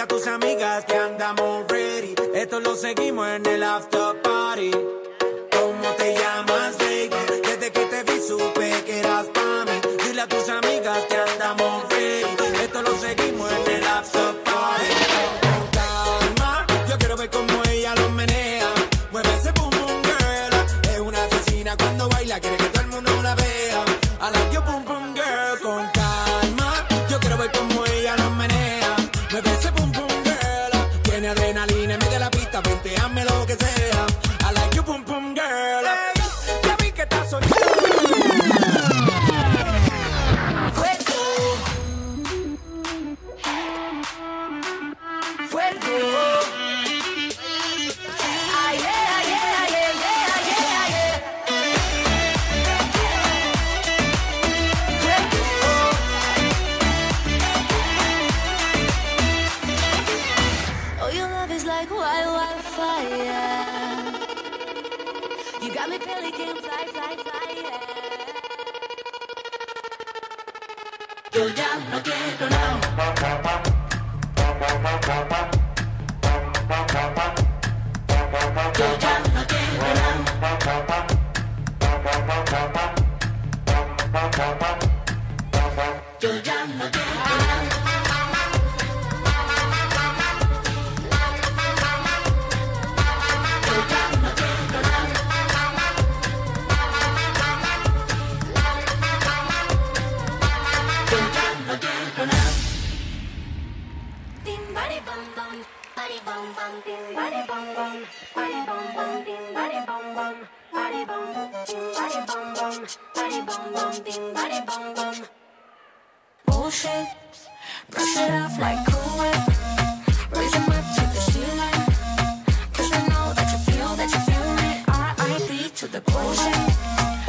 A tus amigas que andamos ready. Esto lo seguimos en el after party. Tiene adrenalina en de la pista, vente, hazme lo que sea. I like your boom boom girl. Ya vi que estás solita. Like wild, wildfire. You got me pelican, fly, fly, fly, yeah. Yo ya no quiero nada. Yo ya no quiero nada. Yo ya Bullshit, brush it off like Cool Whip. Raise your to the ceiling. 'Cause I know that you feel that you feel it. R.I.P. to the bullshit.